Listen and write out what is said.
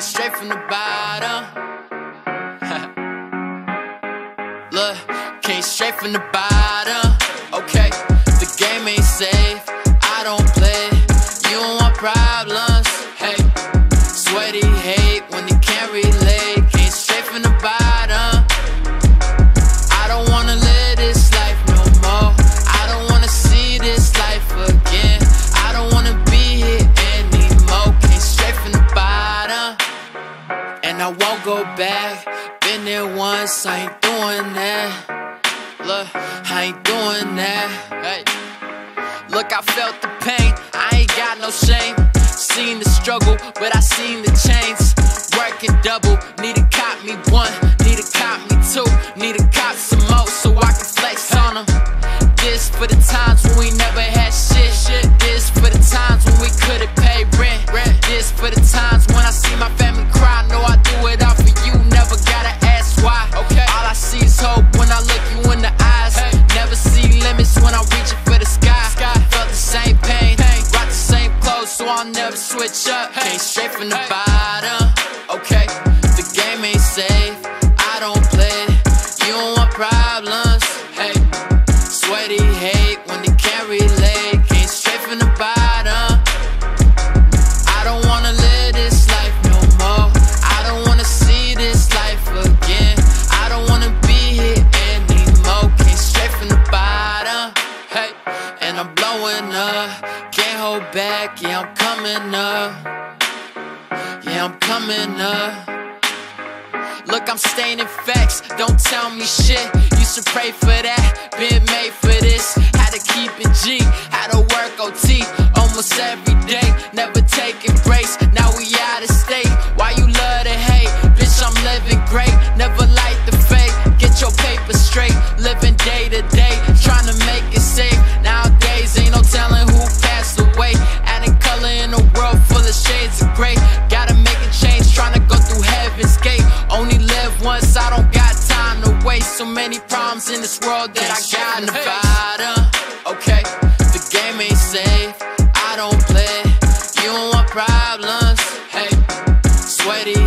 Came straight from the bottom. Look, came straight from the bottom. I won't go back. Been there once, I ain't doing that. Look, I ain't doing that. Hey. Look, I felt the pain, I ain't got no shame. Seen the struggle, but I seen the chains. Working double, need to cop me one, I'll never switch up. Came straight from the bottom. Okay, the game ain't safe. I don't play. You don't want problems. Hey, sweaty hate when they can't relate. Came straight from the bottom. I don't wanna live this life no more. I don't wanna see this life again. I don't wanna be here anymore. Came straight from the bottom. Hey, and I'm blowing up. Can't hold back. Yeah, I'm coming up. Yeah, I'm coming up. Look, I'm staying in facts, don't tell me shit. Used to pray for that, been made for this. Once, I don't got time to waste. So many problems in this world that I got in the bottom. Okay, the game ain't safe. I don't play. You don't want problems. Hey, sweaty